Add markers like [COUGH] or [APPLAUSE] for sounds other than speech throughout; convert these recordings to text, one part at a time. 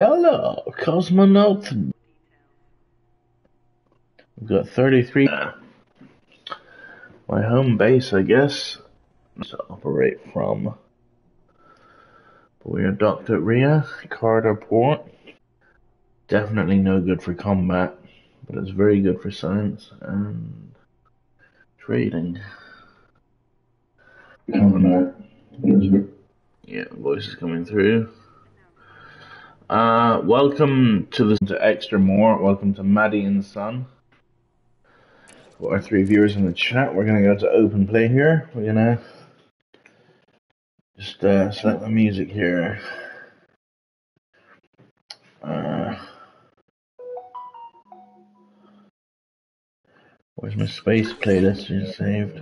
Hello, cosmonaut. We've got 33. My home base, I guess, to operate from. But We are docked at Ria, Carter Port. Definitely no good for combat, but it's very good for science and trading. Combat. Yeah, voices coming through. Uh, welcome to the to Extra More. Welcome to Maddie and Son. Our three viewers in the chat, we're gonna go to open play here. We're gonna just uh, select the music here. Uh, where's my space playlist just saved?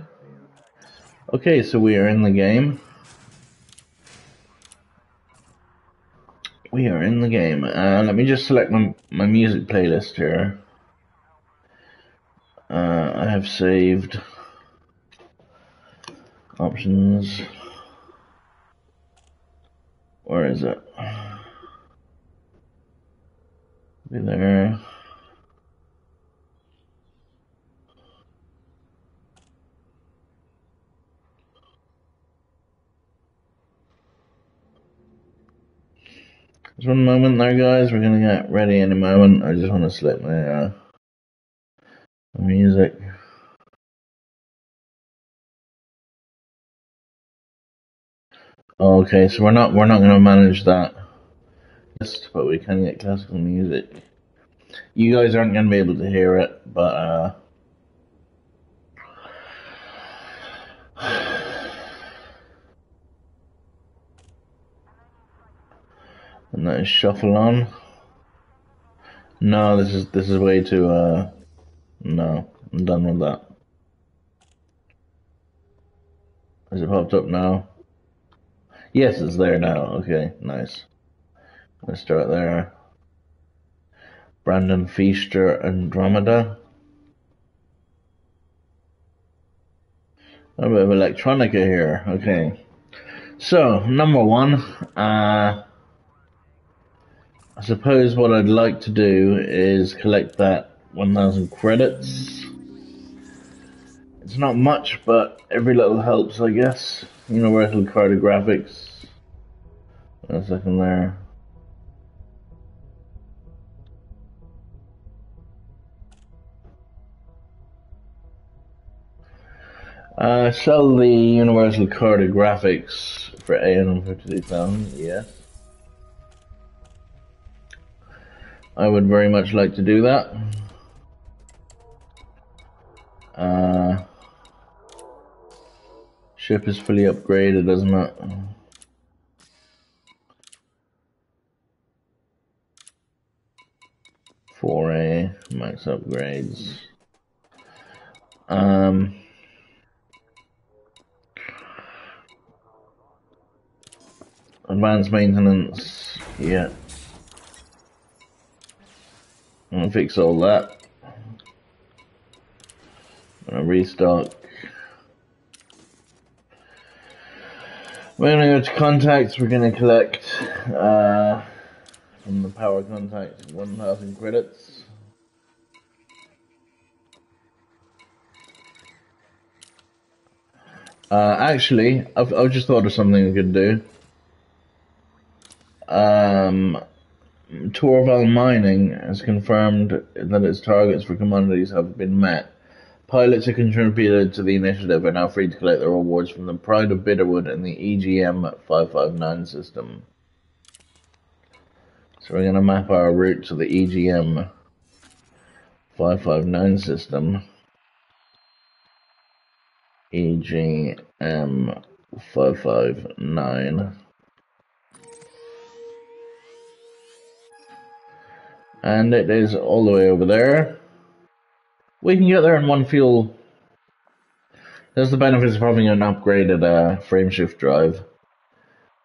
Okay, so we are in the game. We are in the game. Uh, let me just select my, my music playlist here. Uh, I have saved options. Where is it? Be there. Just one moment there, guys. We're gonna get ready in a moment. I just want to select my, uh, music. Okay, so we're not we're not gonna manage that, Yes, but we can get classical music. You guys aren't gonna be able to hear it, but uh. And is shuffle on. No, this is this is way too uh no, I'm done with that. Has it popped up now? Yes, it's there now. Okay, nice. Let's start there. Brandon Feaster Andromeda. A bit of electronica here. Okay. So, number one, uh, I suppose what I'd like to do is collect that 1000 credits. It's not much, but every little helps, I guess. Universal Cartographics. A second there. Uh, sell the Universal Cartographics for 852,000, yes. I would very much like to do that. Uh, ship is fully upgraded, isn't it? Four A max upgrades. Um. Advanced maintenance, yeah. Gonna fix all that. Gonna restock. We're gonna go to contacts, we're gonna collect uh, from the power contacts 1000 credits. Uh, actually, I've, I've just thought of something we could do. Um, Torval Mining has confirmed that its targets for commodities have been met. Pilots who contributed to the initiative are now free to collect their rewards from the Pride of Bitterwood and the EGM 559 system. So we're going to map our route to the EGM 559 system. EGM 559. And it is all the way over there. We can get there in one fuel. There's the benefits of having an upgraded uh, frameshift drive.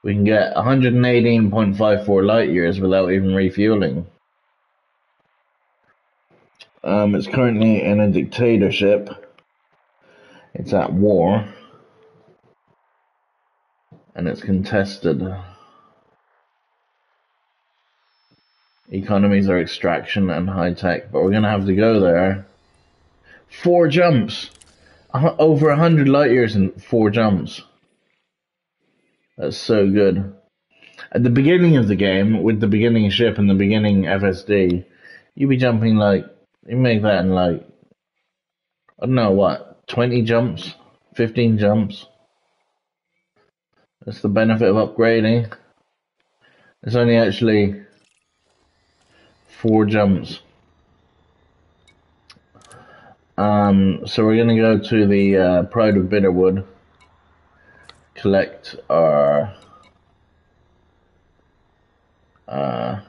We can get 118.54 light years without even refueling. Um, it's currently in a dictatorship. It's at war. And it's contested. Economies are extraction and high tech, but we're gonna have to go there. Four jumps, over a hundred light years in four jumps. That's so good. At the beginning of the game, with the beginning ship and the beginning FSD, you'd be jumping like you make that in like I don't know what twenty jumps, fifteen jumps. That's the benefit of upgrading. It's only actually four jumps. Um, so we're gonna go to the uh, Pride of Bitterwood, collect our uh,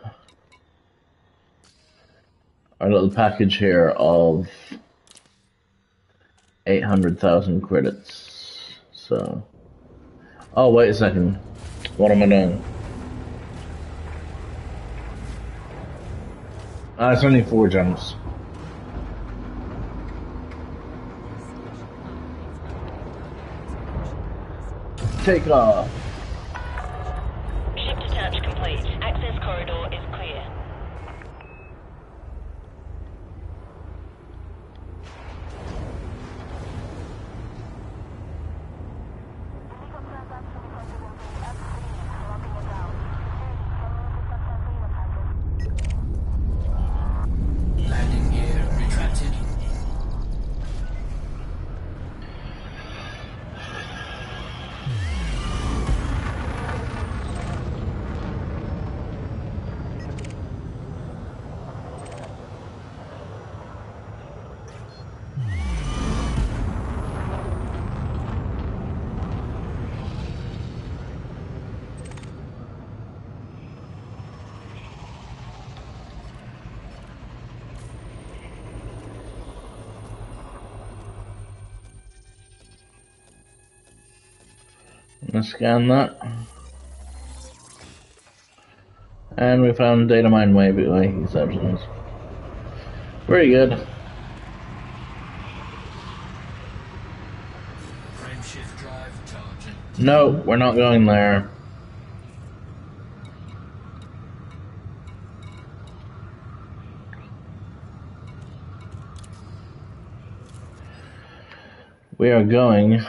our little package here of 800,000 credits. So, oh wait a second, what am I doing? Ah, it's only four jumps. Take off. Let's scan that. And we found data mine waypoint exceptions. Very good. No, we're not going there. We are going.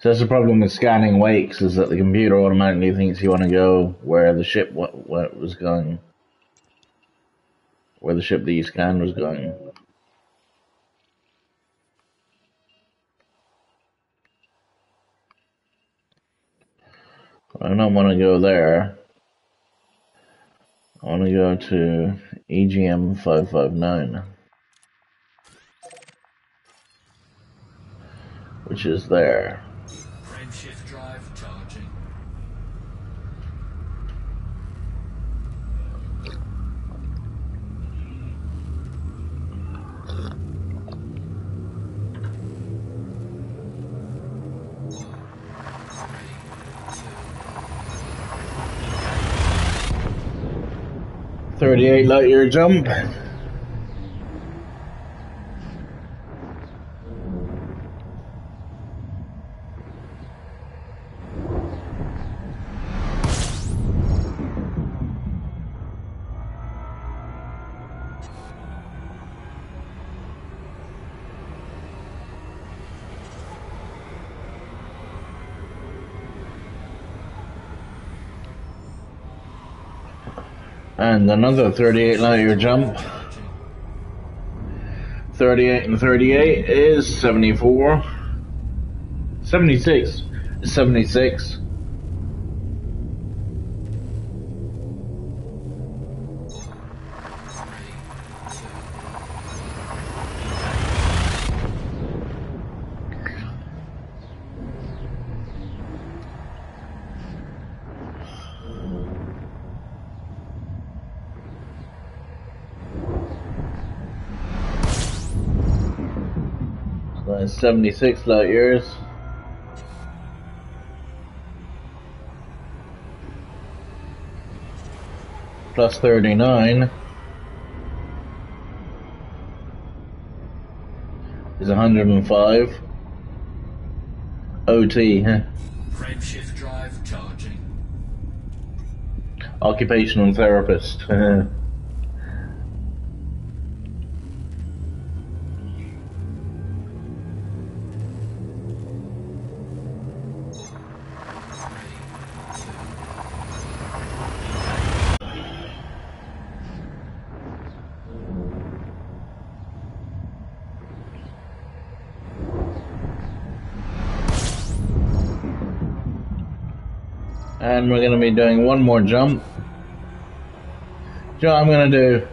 So that's the problem with scanning wakes is that the computer automatically thinks you want to go where the ship what, what was going, where the ship that you scanned was going. I don't want to go there. I want to go to EGM 559, which is there. 38 light year jump. Another 38 light year jump. 38 and 38 is 74. 76. 76. Uh, so that's 76 light years. Plus 39 is 105. OT, huh? Frameshift drive charging. occupational therapist. And we're going to be doing one more jump. So I'm going to do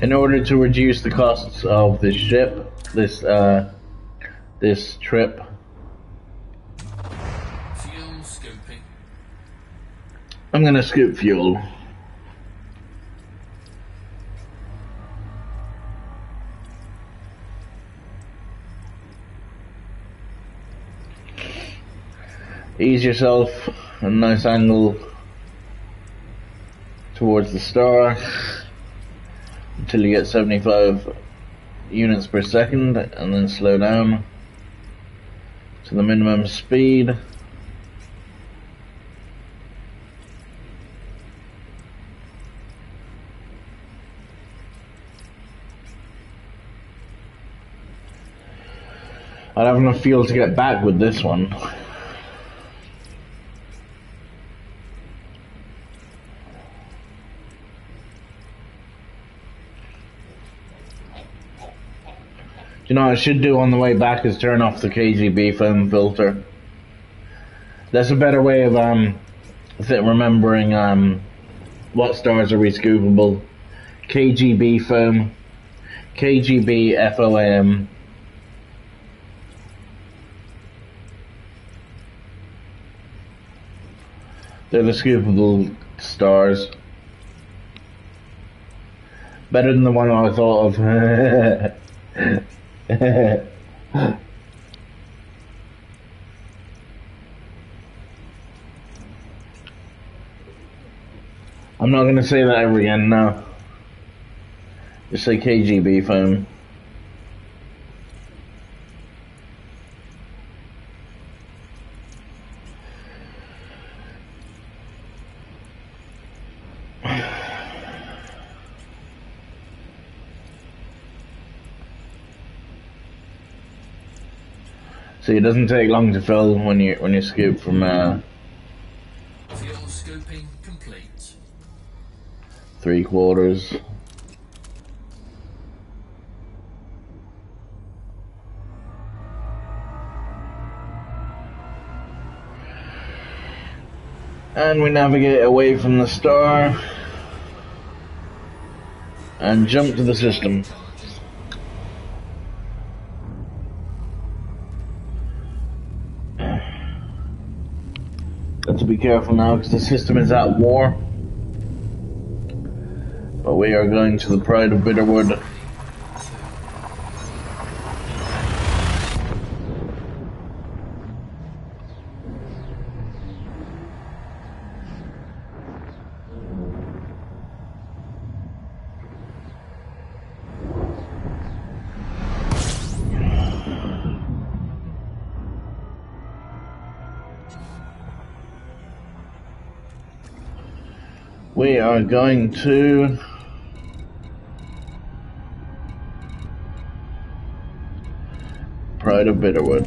in order to reduce the costs of this ship, this uh, this trip. I'm going to scoop fuel. Ease yourself a nice angle towards the star until you get 75 units per second and then slow down to the minimum speed. I'd have enough fuel to get back with this one. You know what I should do on the way back is turn off the KGB foam filter. That's a better way of um remembering um what stars are rescoopable. KGB foam, KGB FOM. They're the scoopable stars. Better than the one I thought of. [LAUGHS] [LAUGHS] I'm not gonna say that ever again, no. Just say KGB phone. See, it doesn't take long to fill when you when you scoop from uh, three quarters. And we navigate away from the star and jump to the system. Be careful now because the system is at war. But we are going to the Pride of Bitterwood. We are going to Pride of Bitterwood.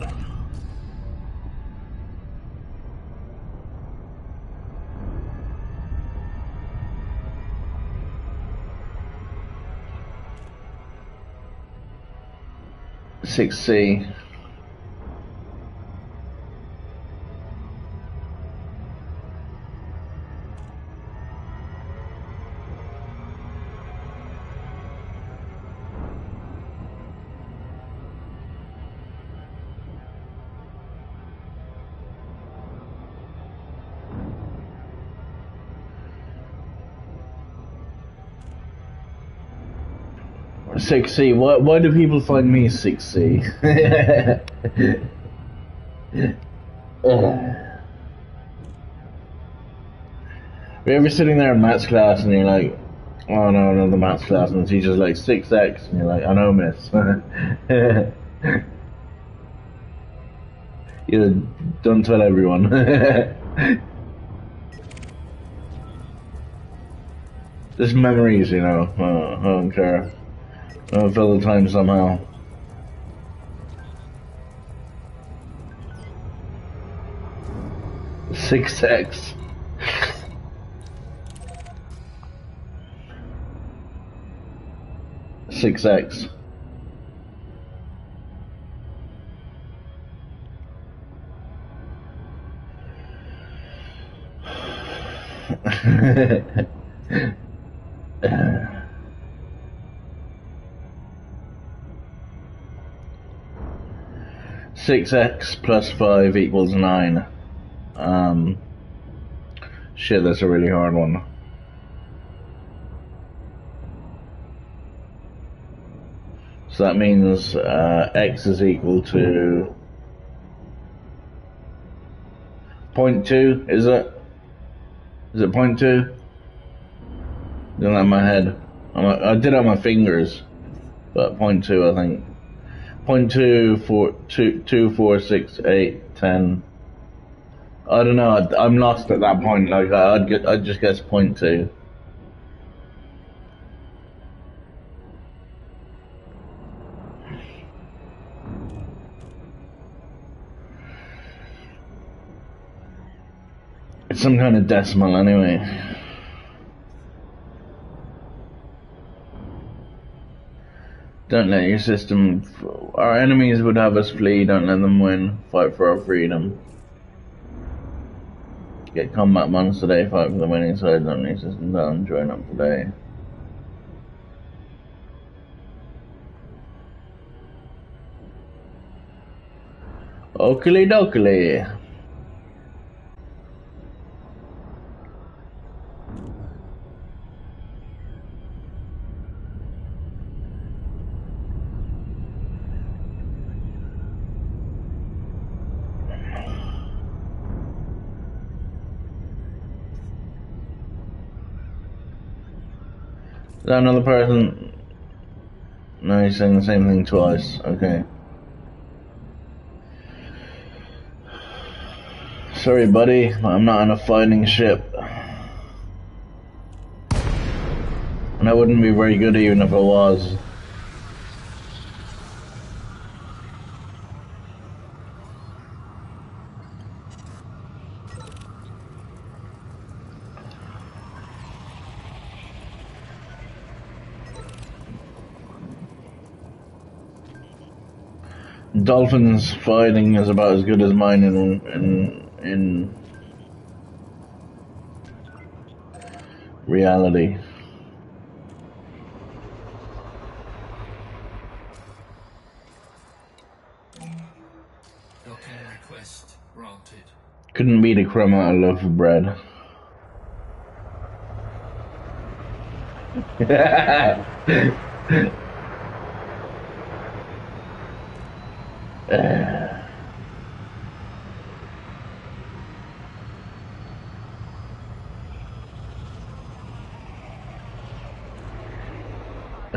Six C. sexy. Why, why do people find me sexy? [LAUGHS] We're ever sitting there in maths class and you're like, oh no, another maths class, and the teacher's like, 6x, and you're like, I know, miss. [LAUGHS] you don't tell everyone. [LAUGHS] Just memories, you know, I don't care. I'll fill the time somehow. Six X. Six X. [LAUGHS] Six X plus five equals nine. Um, shit, that's a really hard one. So that means uh, x is equal to point two. Is it? Is it point two? Doing that in my head. I did on my fingers, but point two, I think. Point two, four, two, two, four, six, eight, ten. I don't know. I'd- I'm lost at that point. Like I'd get, I'd just guess point two. It's some kind of decimal anyway. Don't let your system. Our enemies would have us flee. Don't let them win. Fight for our freedom. Get combat months today. Fight for the winning side. Don't let your system down. Join up today. Oakley dokley. Another person? No, he's saying the same thing twice. Okay. Sorry, buddy, I'm not on a fighting ship. And I wouldn't be very good even if I was. Dolphins fighting is about as good as mine in in in reality. Docking request granted. Couldn't beat a crumb out of a loaf of bread. [LAUGHS]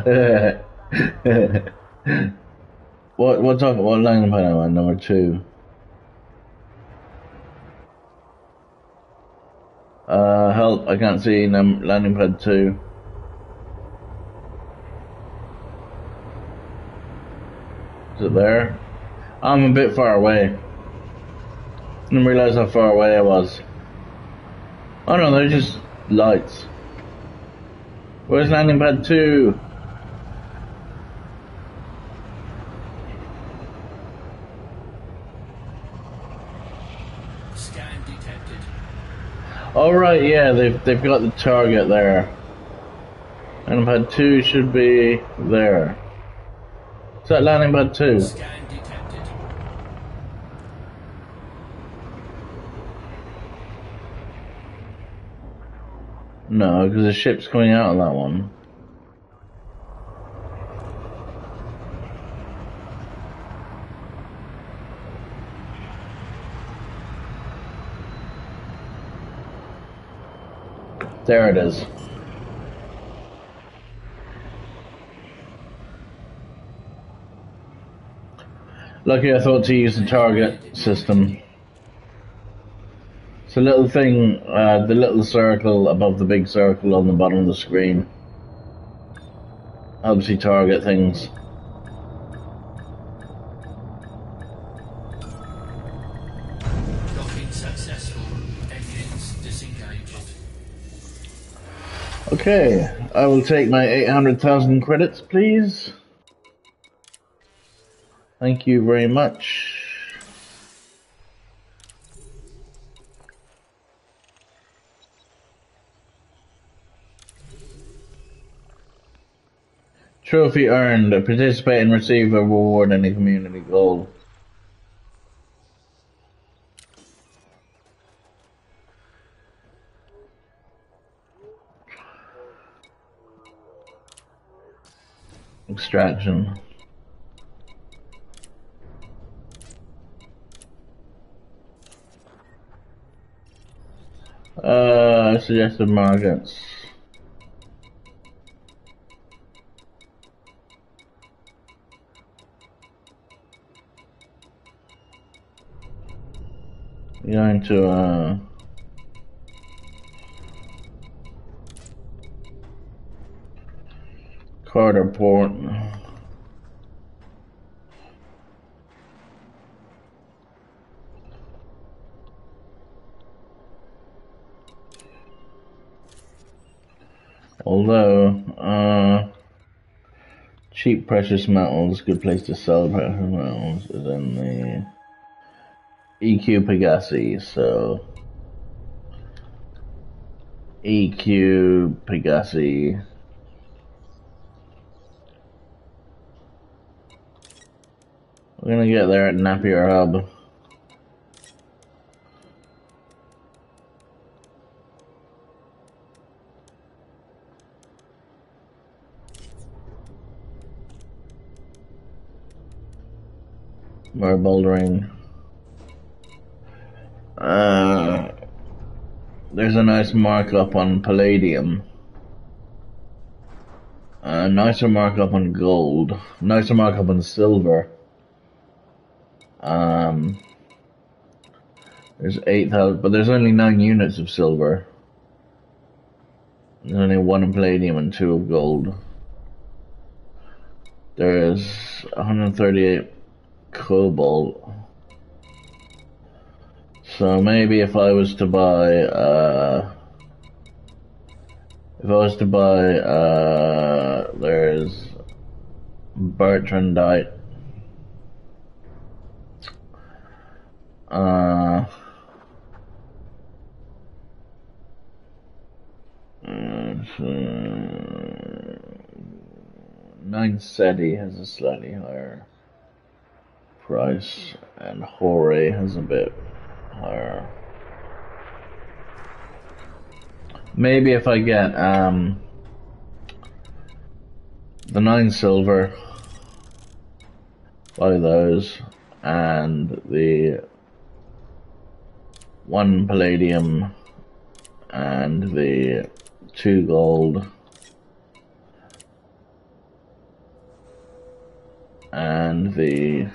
[LAUGHS] what on what line am I? Number two. Uh, help! I can't see num- landing pad two. Is it there? I'm a bit far away. Didn't realize how far away I was. Oh no, they're just lights. Where's landing pad two? Scan detected. All right, yeah, they've they've got the target there. Landing pad two should be there. Is that landing pad two? No, because the ship's coming out of that one. There it is. Lucky I thought to use the target system. It's a little thing, uh, the little circle above the big circle on the bottom of the screen. Helps you target things. Okay, I will take my 800,000 credits, please. Thank you very much. Trophy earned. Participate and receive a reward and a community goal. Extraction. Uh, suggested markets. Going to, uh, Carter Port. Although, uh, cheap precious metals, good place to sell precious metals is in the EQ Pegasi, so EQ Pegasi. We're gonna get there at Napier Hub. More bouldering. Uh, there's a nice markup on palladium. Uh, nicer markup on gold. Nicer markup on silver. Um, there's 8,000, but there's only 9 units of silver. There's only 1 of palladium and 2 of gold. There's 138 cobalt. So maybe if I was to buy, uh, if I was to buy, uh, there's Bertrandite. Uh, it's, uh, Nine SETI has a slightly higher price, and Hore has a bit higher. Maybe if I get um the nine silver, buy those, and the one palladium and the two gold and the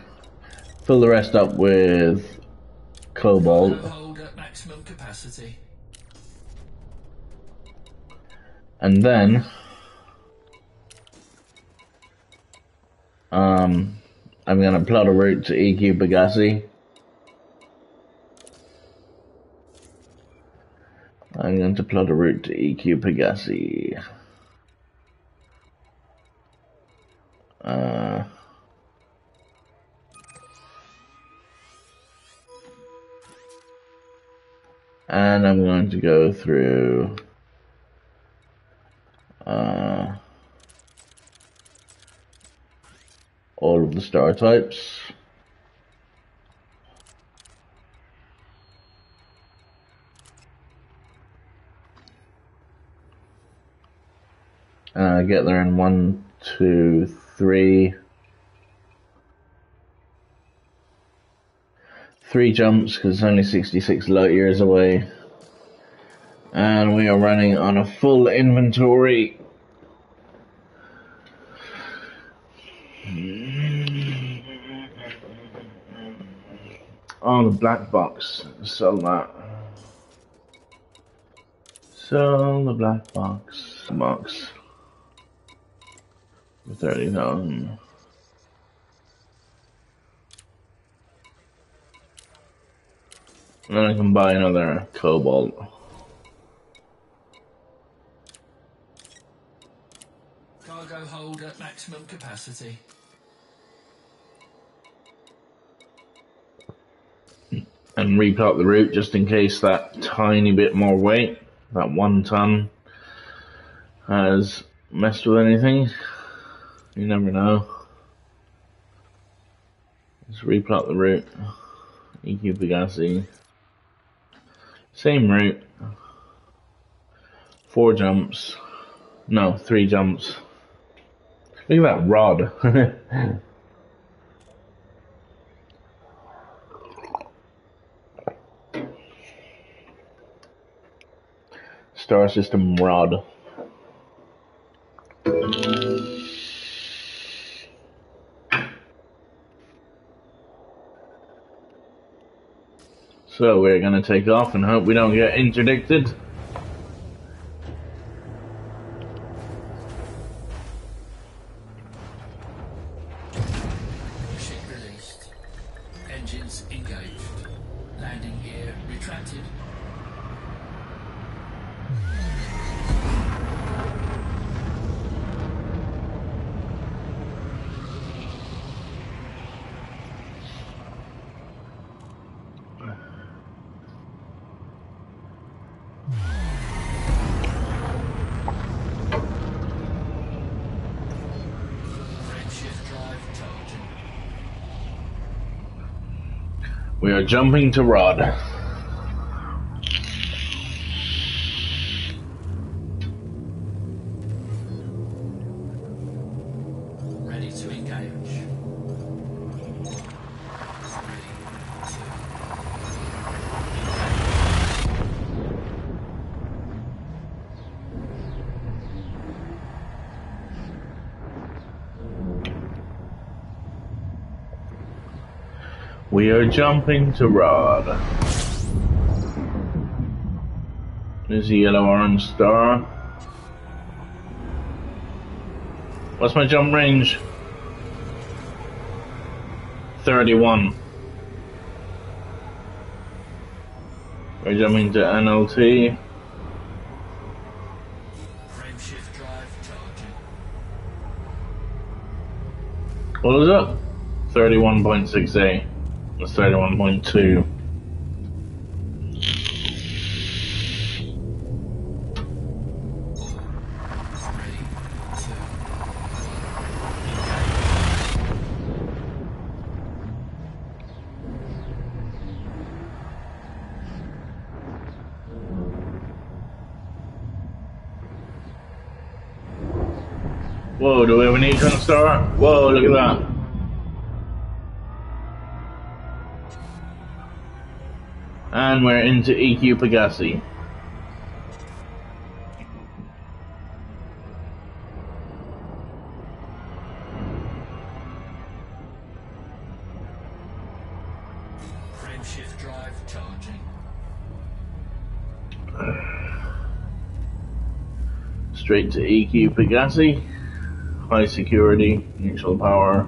fill the rest up with cobalt Hold at maximum capacity. and then um I'm gonna plot a route to EQ Pegasi. I'm going to plot a route to EQ Pegasi. Uh, and I'm going to go through uh, all of the star types. Uh, get there in one, two, three, three jumps because it's only 66 light years away. And we are running on a full inventory. Oh, the black box. Sell that. So the black box box thirty thousand. And then I can buy another cobalt. Cargo hold at maximum capacity. And replot the route just in case that tiny bit more weight, that one ton, has messed with anything. You never know. Let's replot the route. EQ Pegasi. Same route. Four jumps. No, three jumps. Look at that rod. [LAUGHS] Star System rod. So we're gonna take off and hope we don't get interdicted. Jumping to rod. Are jumping to rod. There's a yellow orange star. What's my jump range? 31. We're jumping to NLT. What is it? 31.68. That's 31.2. Whoa, do we have an neutron star? Whoa, look at that. And we're into EQ Pegasi. Frameshift drive charging. Straight to EQ Pegasi. High security, neutral power.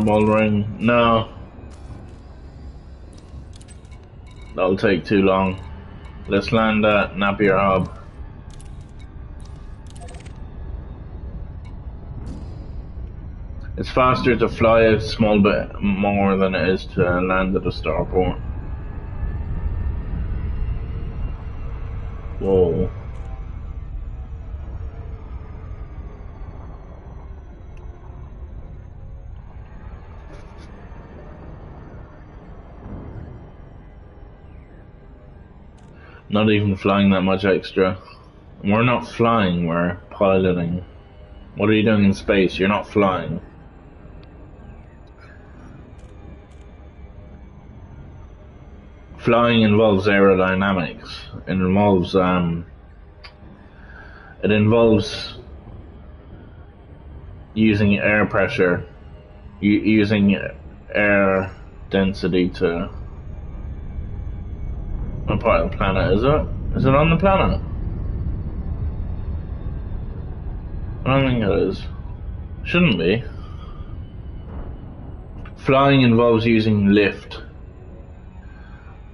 Marble Ring. No. That'll take too long. Let's land at Napier Hub. It's faster to fly a small bit more than it is to land at a starport. Whoa. Not even flying that much extra. We're not flying, we're piloting. What are you doing in space? You're not flying. Flying involves aerodynamics. It involves um it involves using air pressure, using air density to part of the planet, is it? Is it on the planet? I don't think it is. Shouldn't be. Flying involves using lift.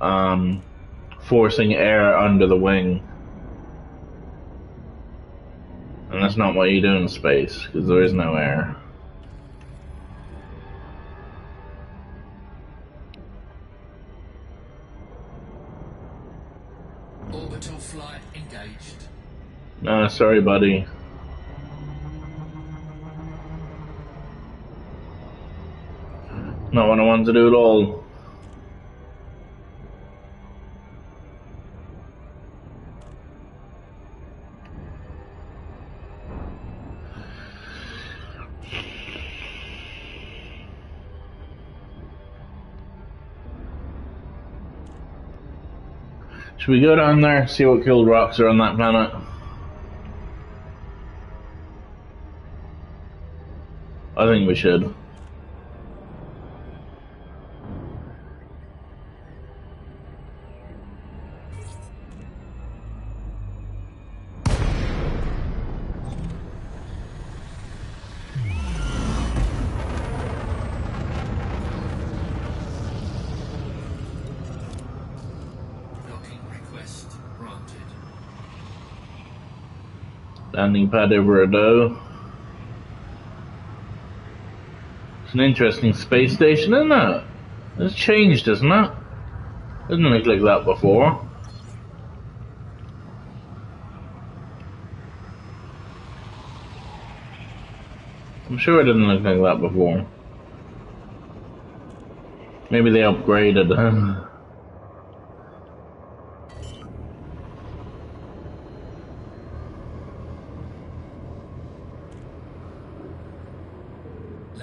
Um, forcing air under the wing. And that's not what you do in space, because there is no air. No, sorry, buddy. Not what I wanted to do at all. Should we go down there, see what killed rocks are on that planet? I think we should. Docking request granted. Landing pad over a doe. It's an interesting space station, isn't it? It's changed, isn't it? Didn't look like that before. I'm sure it didn't look like that before. Maybe they upgraded.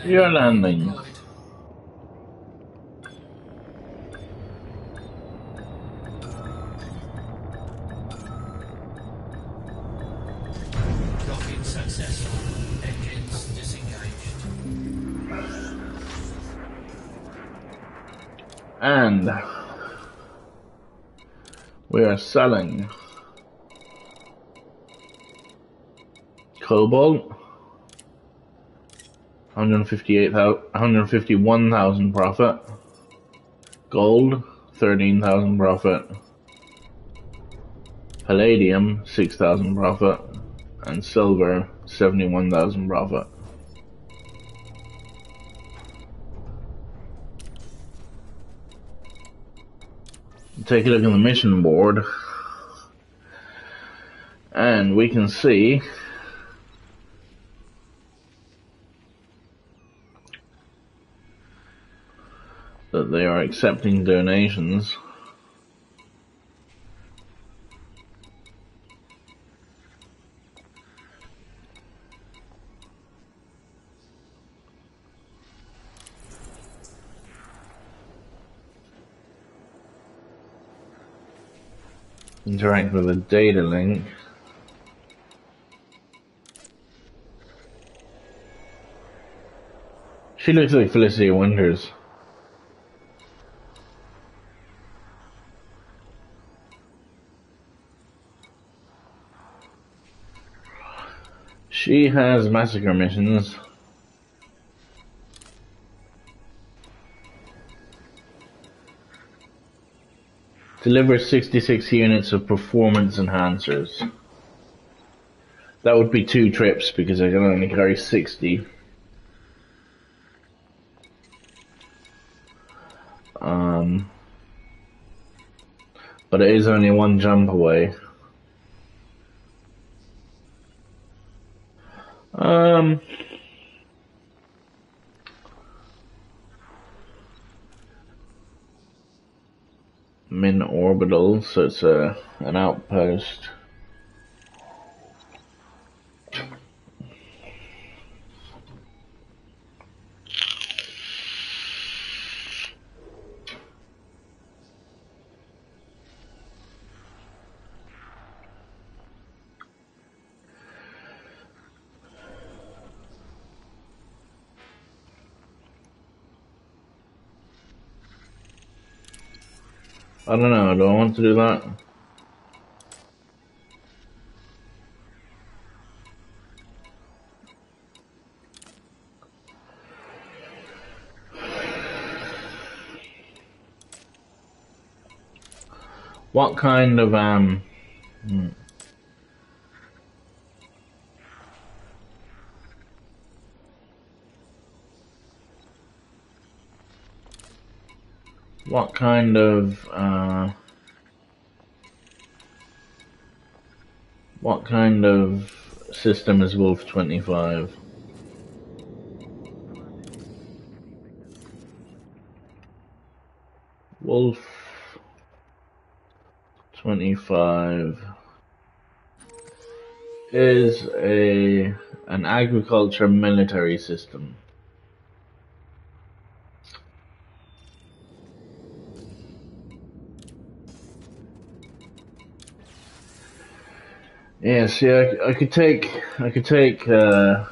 You're landing. And we are selling cobalt 158,000 151,000 profit. Gold 13,000 profit. Palladium 6,000 profit. And silver 71,000 profit. Take a look at the mission board. And we can see they are accepting donations. Interact with a data link. She looks like Felicity Winters She has massacre missions. Deliver 66 units of performance enhancers. That would be two trips because I can only carry 60. Um, but it is only one jump away. Um, min orbital, so it's a an outpost. I don't know. Do I want to do that? What kind of um? hmm. What kind of uh? What kind of system is Wolf twenty five? Wolf twenty five is a an agriculture military system. Yeah, see, I, I could take, I could take, uh,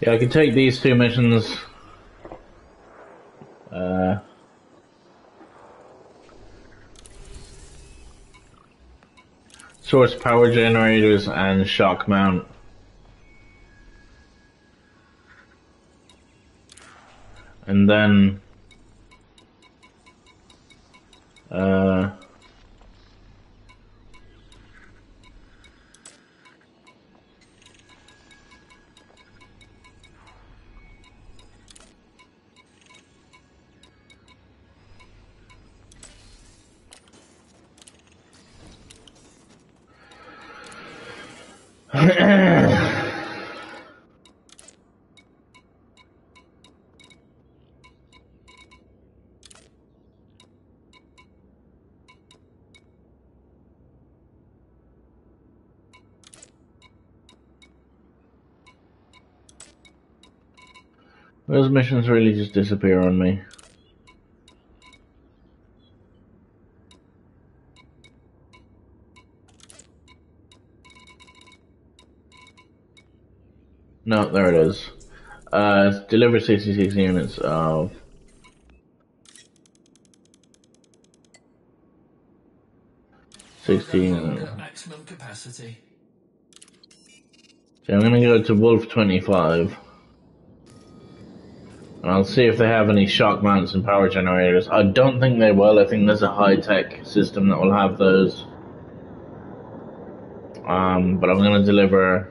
yeah, I could take these two missions, source power generators and shock mount. And then, those missions really just disappear on me. No, there it is. Uh, deliver 66 units of 16. at maximum capacity. So I'm gonna go to Wolf 25. And I'll see if they have any shock mounts and power generators. I don't think they will. I think there's a high tech system that will have those. Um, but I'm gonna deliver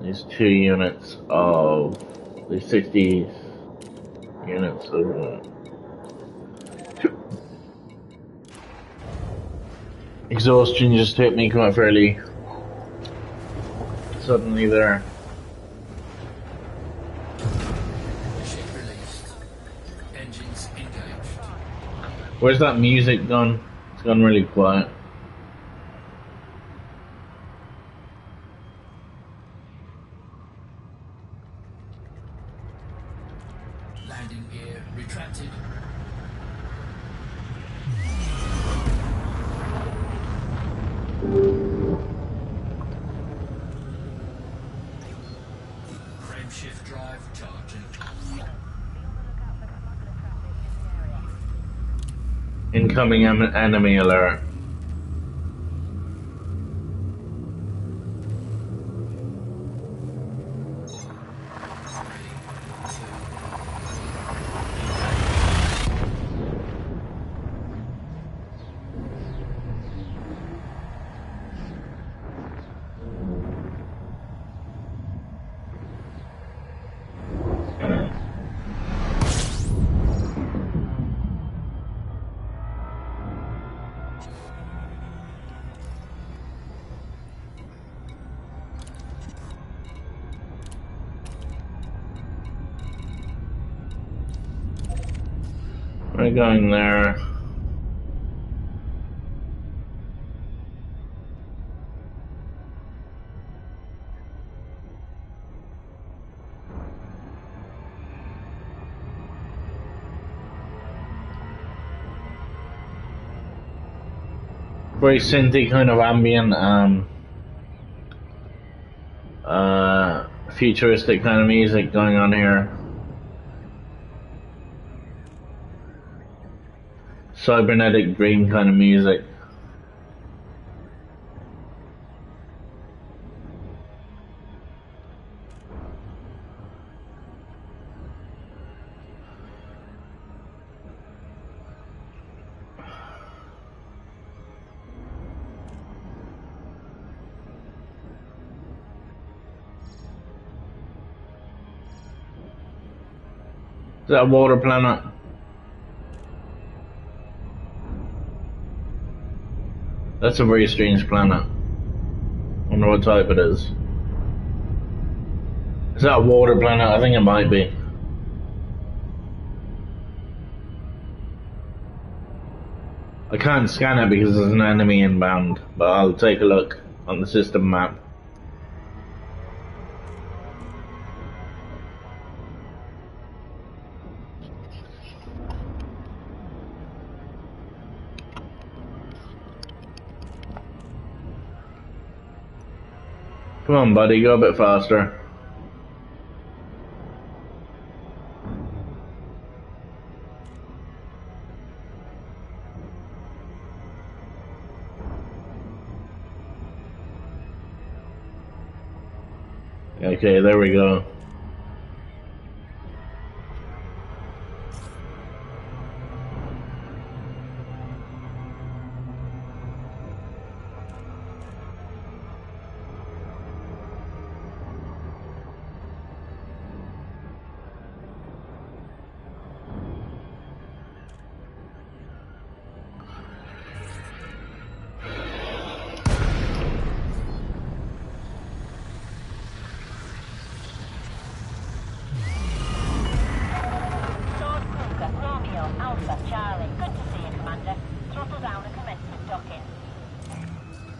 these two units of these 60 units of. Uh, exhaustion just hit me quite fairly suddenly there. Where's that music gone? It's gone really quiet. Incoming em- enemy alert. We're going there. Very synthy kind of ambient, um, uh, futuristic kind of music going on here. Cybernetic dream kind of music. Is that a water planet? That's a very strange planet. I Wonder what type it is. Is that a water planet? I think it might be. I can't scan it because there's an enemy inbound, but I'll take a look on the system map. On, buddy, go a bit faster. Okay, there we go.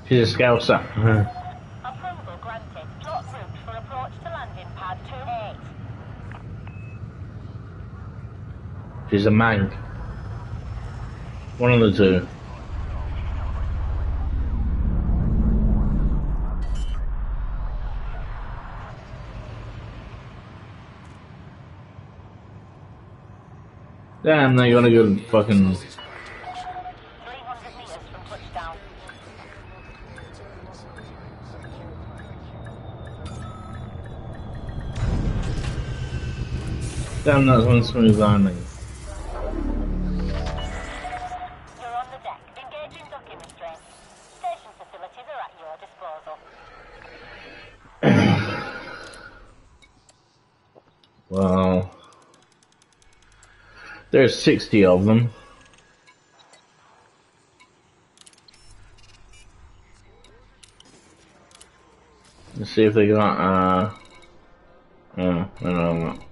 She's a scouser. Approval granted. Plot route for approach to landing pad 28. She's a mank. One of the two. Damn, they got a good fucking. Facilities are at your disposal. [COUGHS] Well, there's 60 of them. Let's see if they got, uh, oh, I don't know.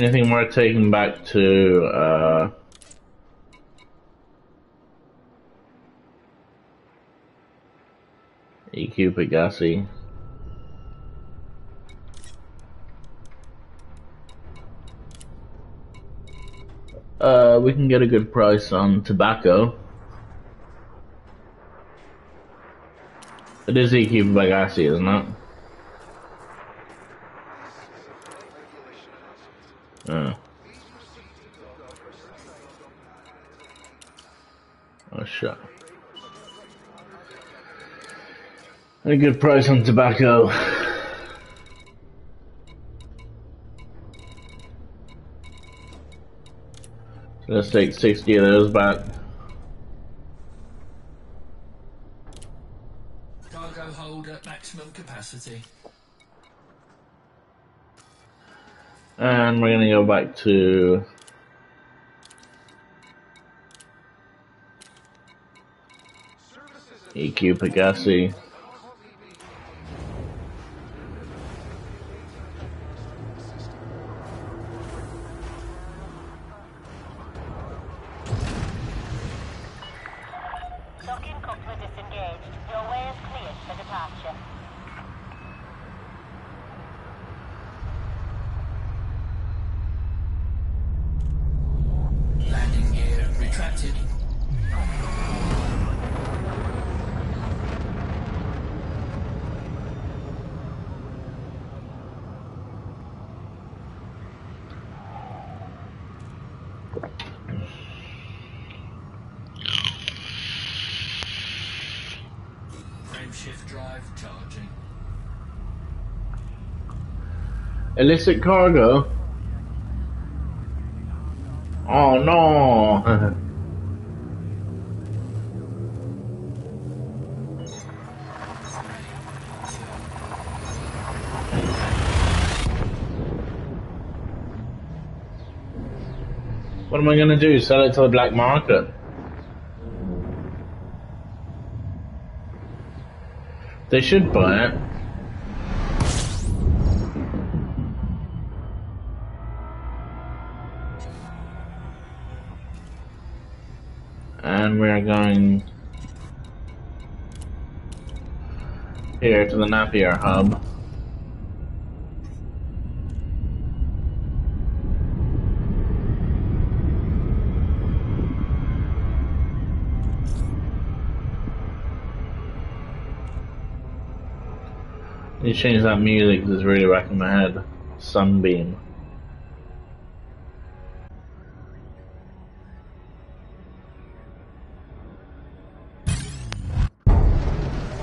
Anything worth taking back to, uh, EQ Pegasi? Uh, we can get a good price on tobacco. It is EQ Pegasi, isn't it? Oh. Oh shit. A good price on tobacco. Let's take 60 of those back. Cargo hold at maximum capacity. And we're gonna go back to EQ Pegasi. Illicit cargo. Oh no! [LAUGHS] what am I gonna do? Sell it to the black market? They should buy it. Here to the Napier hub. You change that music it's really wrecking my head. Sunbeam.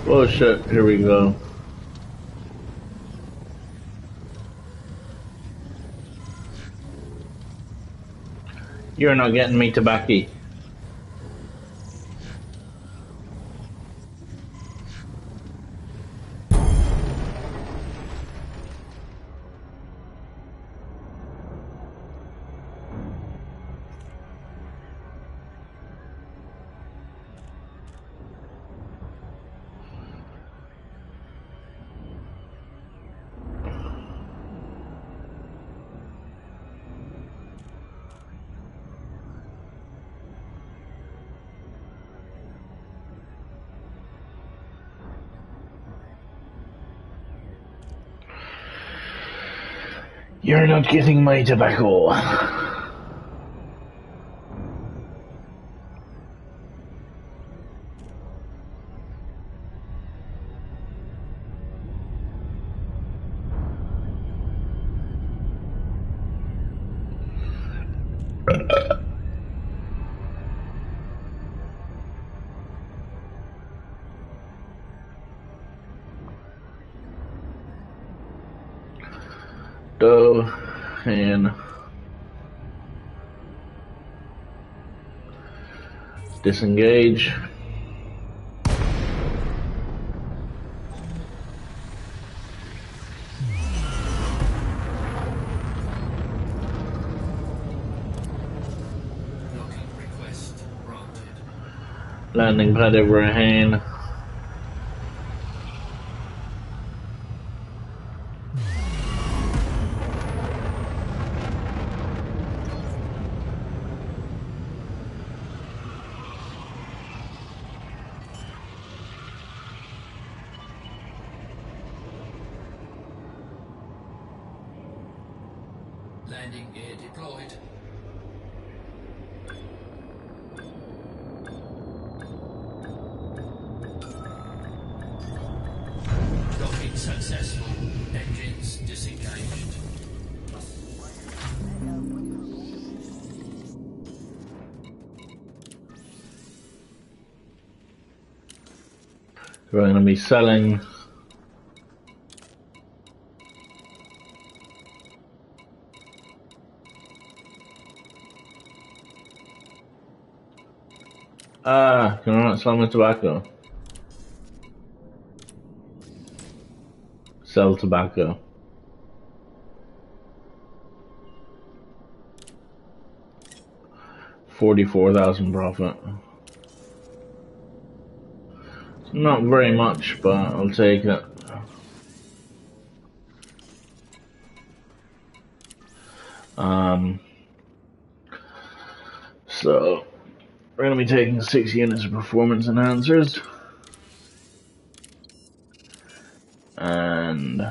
Oh shit, here we go. You're not getting me tobacco. You're not getting my tobacco. Disengage. Locking request granted. Landing pad. Landing to be selling. Ah, can I not sell my tobacco? Sell tobacco. Forty-four thousand profit. Not very much, but I'll take it. Um, so, we're going to be taking six units of performance enhancers. And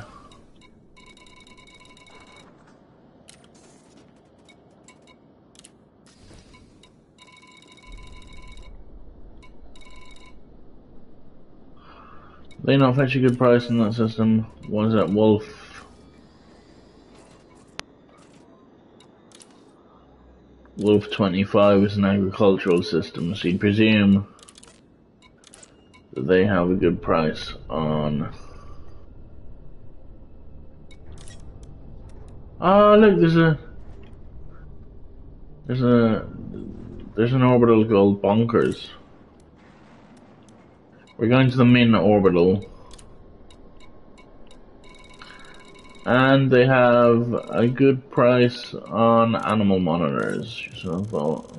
They not fetch a good price in that system. What is that, Wolf? Wolf 25 is an agricultural system, so you presume that they have a good price on. Oh, look, there's a. There's a. There's an orbital called Bonkers. We're going to the Min orbital. And they have a good price on animal monitors. So thought,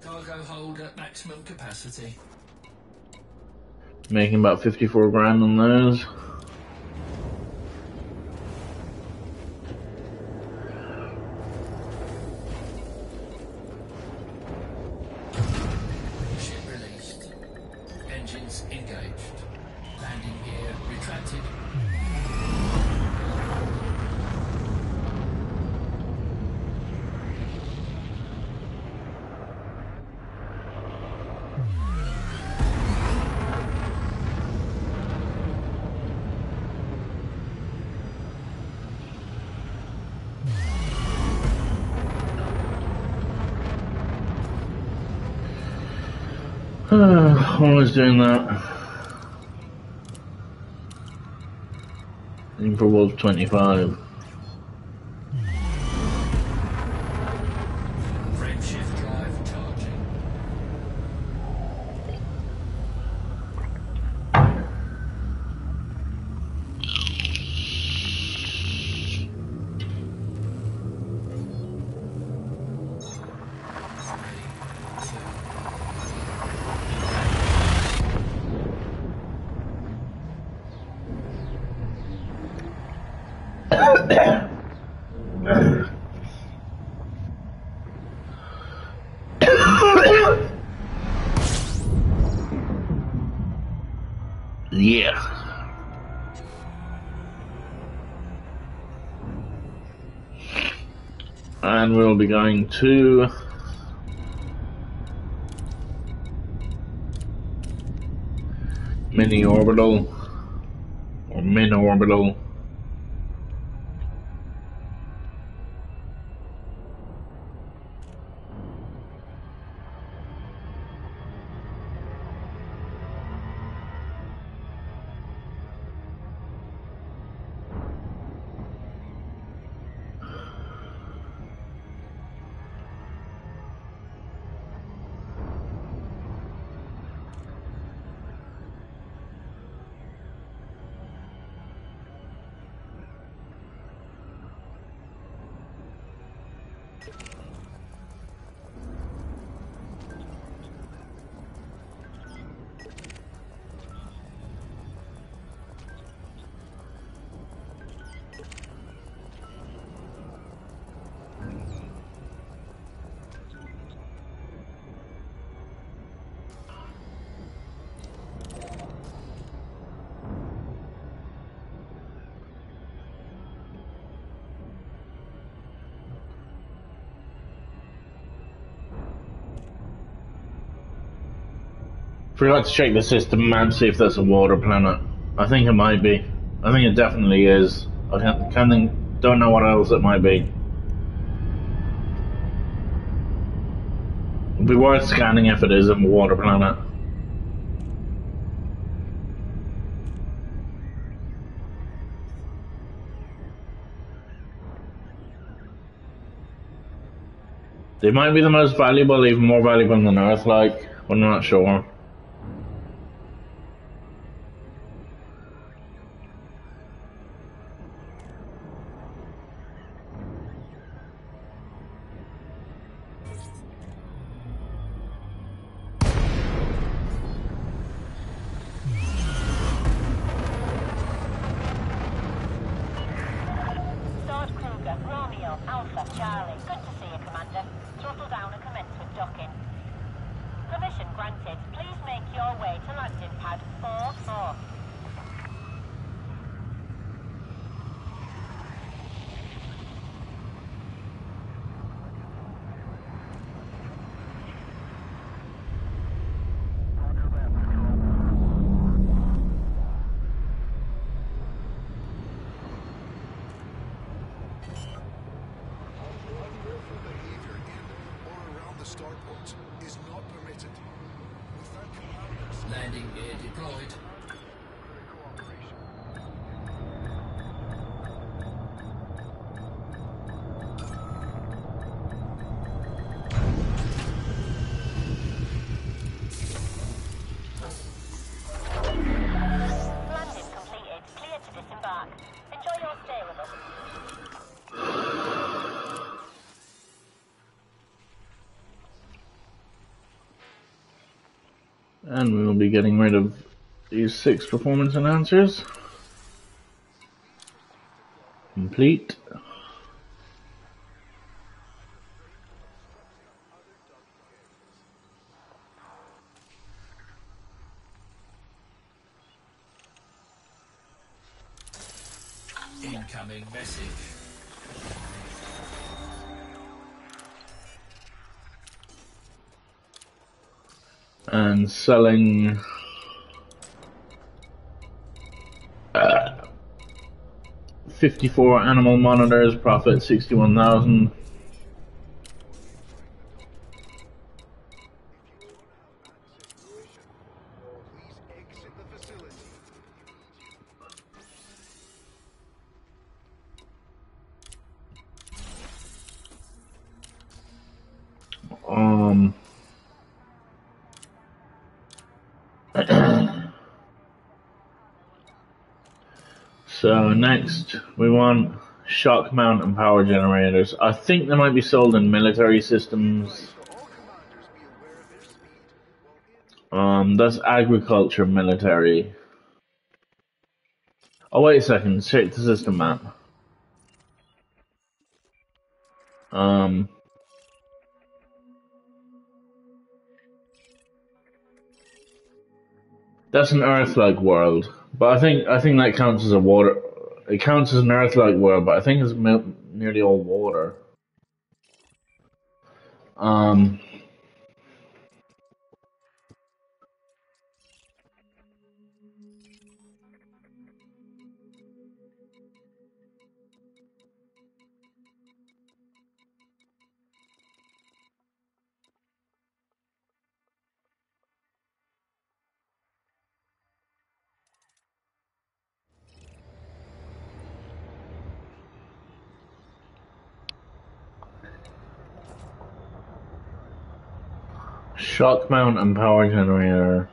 Cargo hold at maximum capacity. making about 54 grand on those. [SIGHS] Always doing that. Aim for Wolf 25. Going to mini orbital or min orbital. Forgot to check the system map, see if that's a water planet. I think it might be. I think it definitely is. I can't, can't think, don't know what else it might be. It'd be worth scanning if it is a water planet. They might be the most valuable, even more valuable than Earth, like, I'm not sure. Getting rid of these six performance enhancers. Complete. And selling uh, 54 animal monitors, profit 61,000. Power generators. I think they might be sold in military systems. Um, that's agriculture military. Oh wait a second, check the system map. Um. That's an Earth-like world, but I think I think that counts as a water. It counts as an Earth-like world, but I think it's nearly all water. Um. Shock mount and power generator.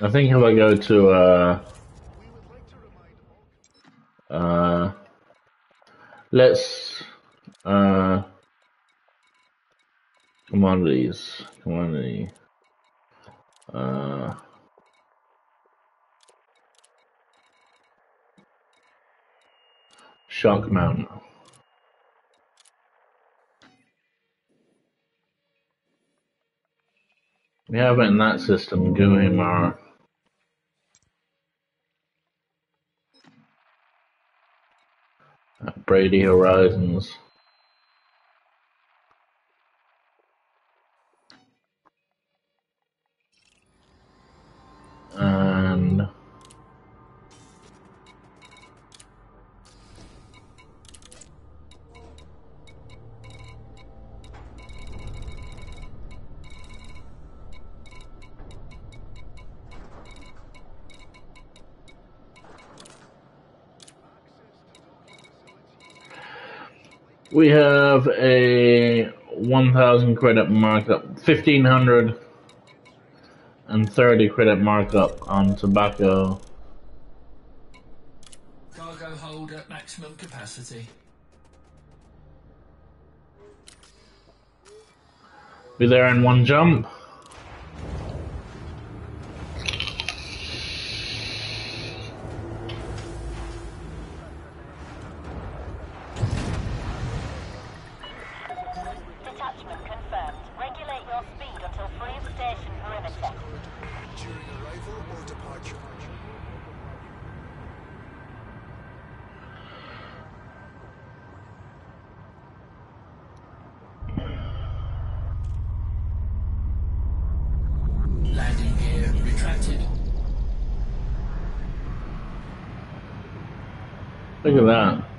I think if I go to uh uh let's uh commodities commodity uh shock mount we have it in that system Guimar uh, Brady Horizons we have a 1000 credit markup 1500 and 30 credit markup on tobacco Cargo hold at maximum capacity. be there in one jump Detachment confirmed. Regulate your speed until free of station perimeter. during arrival or departure. Landing gear retracted. look at that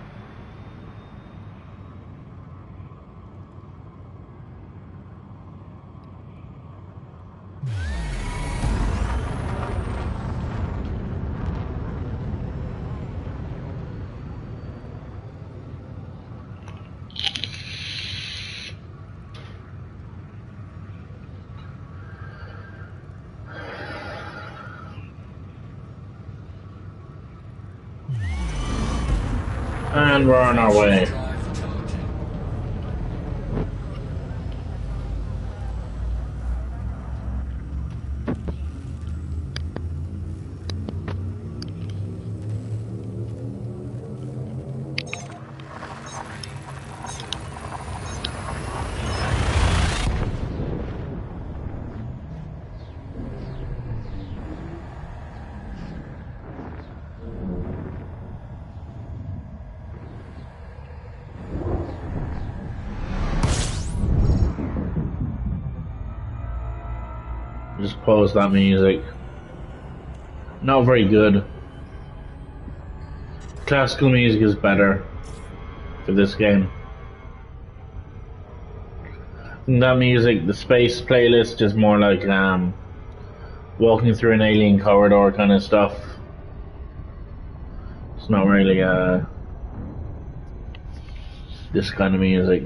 And we're on our way. Pause that music. Not very good. Classical music is better for this game. And that music, the space playlist, is more like um, walking through an alien corridor kind of stuff. It's not really uh, this kind of music.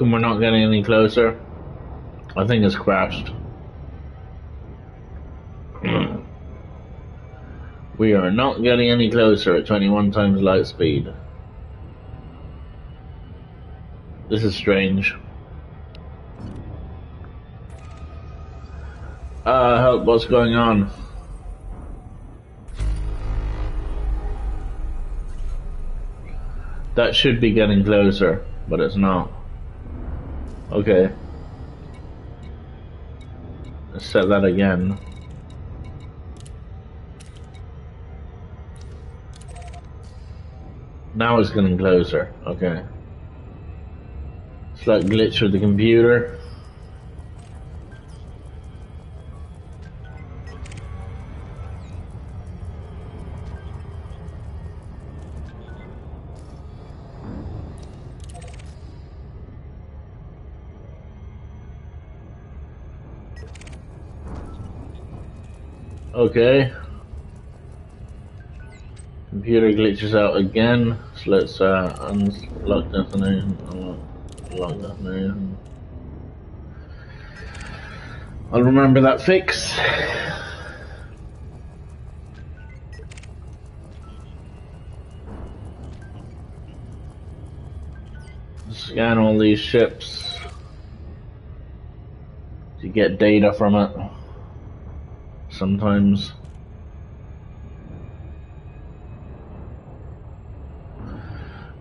We're not getting any closer? I think it's crashed. [CLEARS THROAT] we are not getting any closer at 21 times light speed. This is strange. Uh, help, what's going on? That should be getting closer, but it's not. Okay. Let's set that again. Now it's getting closer. Okay. It's like glitch with the computer. Okay. Computer glitches out again. So let's uh, unlock destination. Unlock, destination. I'll remember that fix. Scan all these ships to get data from it sometimes.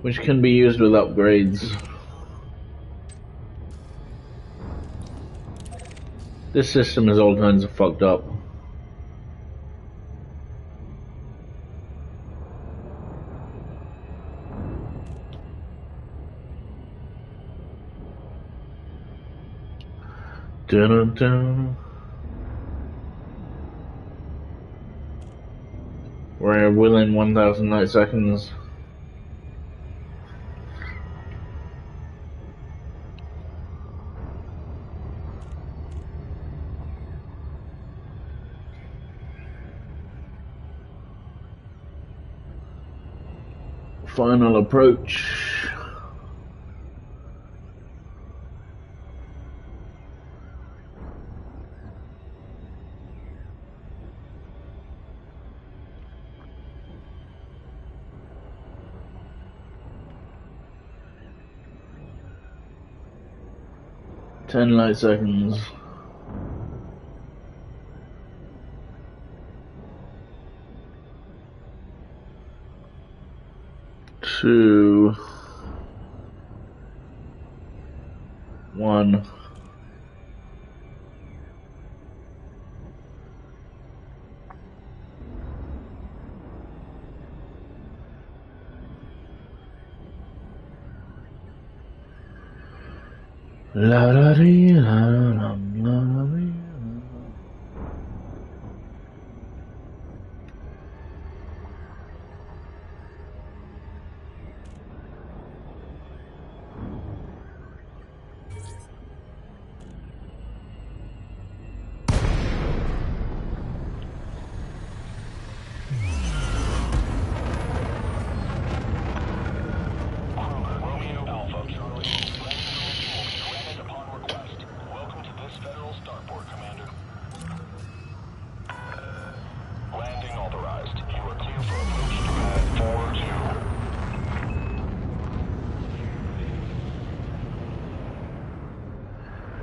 Which can be used with upgrades. This system is all kinds of fucked up. Dun-dun-dun. We're within 1,000 light seconds. Final approach. Ten light seconds. Two. One.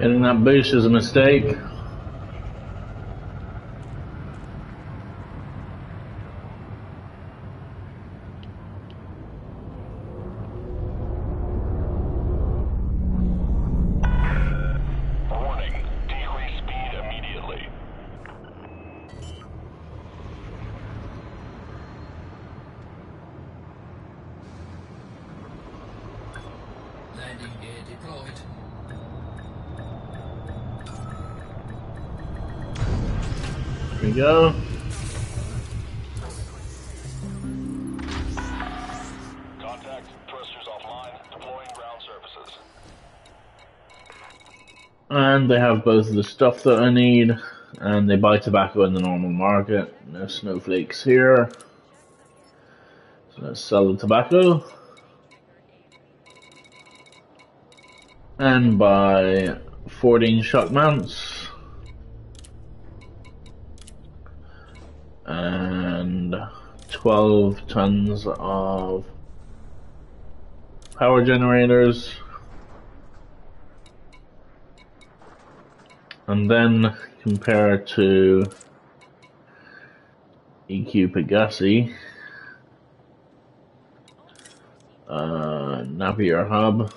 Getting that boost is a mistake. Go. Contact. Thrusters offline. Deploying ground services. And they have both of the stuff that I need, and they buy tobacco in the normal market. No snowflakes here. So let's sell the tobacco. And buy 14 shock mounts. 12 tons of power generators. and then compare to EQ Pegasi, uh, Napier Hub.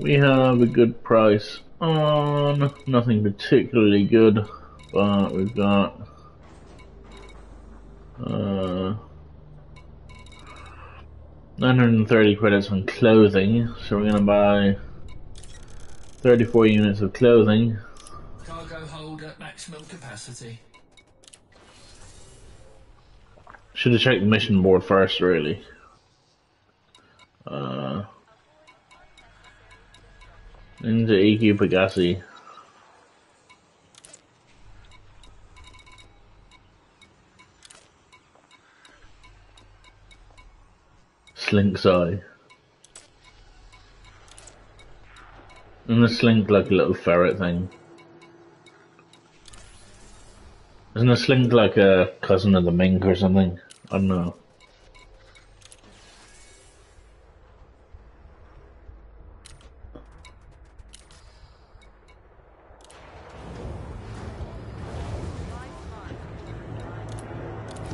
We have a good price on, nothing particularly good, but we've got uh, 930 credits on clothing, so we're gonna buy 34 units of clothing. Cargo hold at maximum capacity. Should have checked the mission board first, really. Uh, into EQ Pegasi. Slink's eye. And the slink like a little ferret thing. Isn't the slink like a cousin of the mink or something? I don't know.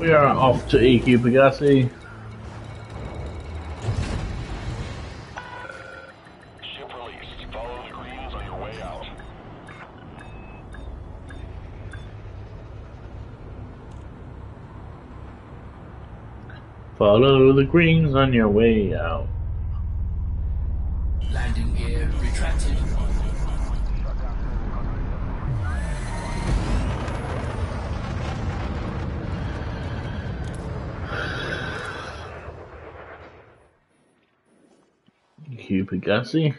We are off to EQ Pegasi. Ship released. Follow the greens on your way out. The greens on your way out. Landing gear retracted. Pegasi.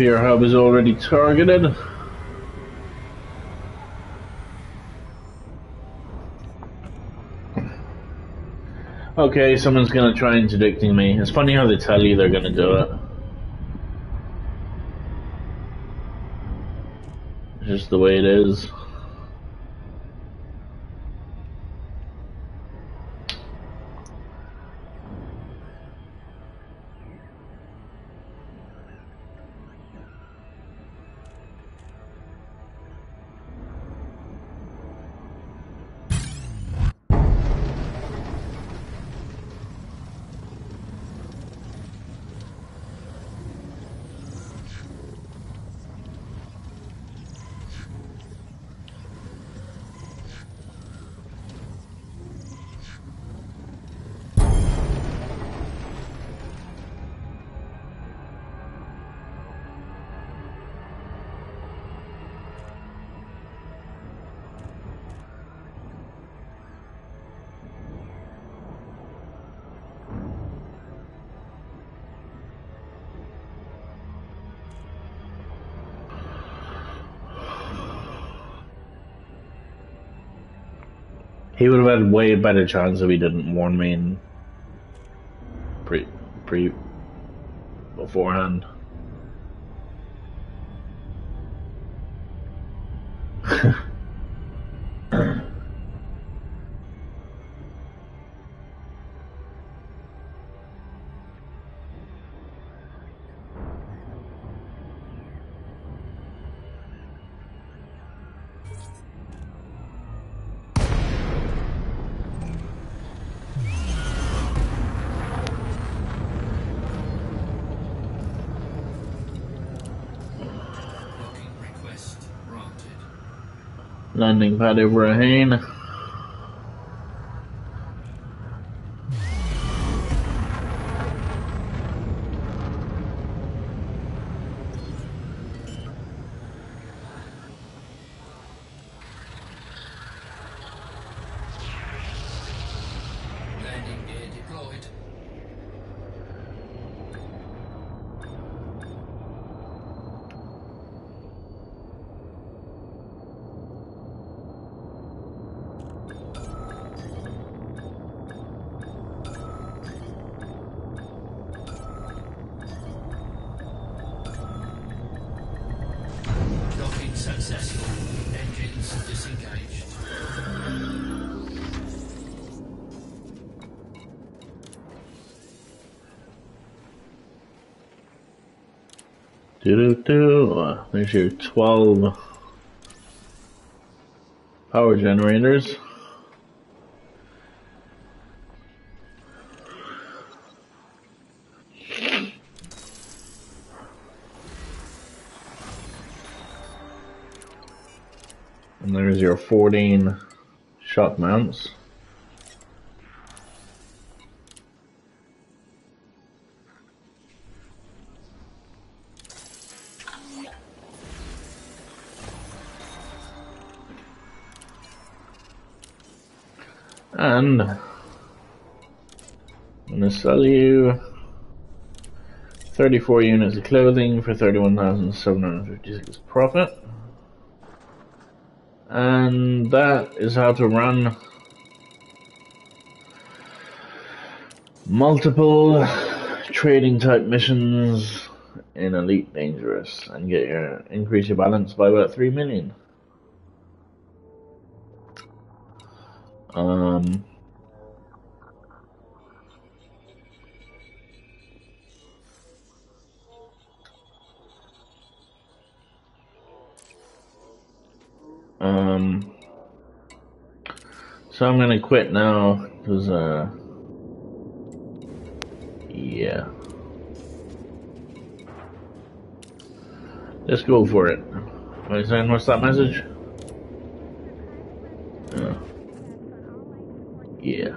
Napier Hub is already targeted. Okay, someone's gonna try interdicting me. It's funny how they tell you they're gonna do it. It's just the way it is. He would have had way better chance if he didn't warn me in pre pre beforehand. Pad over a Hain. Do do do. There's your 12 power generators. And there's your 14 shock mounts. And I'm gonna sell you 34 units of clothing for 31,756 profit. And that is how to run multiple trading type missions in Elite Dangerous and get your increase your balance by about 3 million. Um, um, so I'm gonna quit now because uh, yeah, let's go for it. What's that message? Yeah.